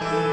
Bye.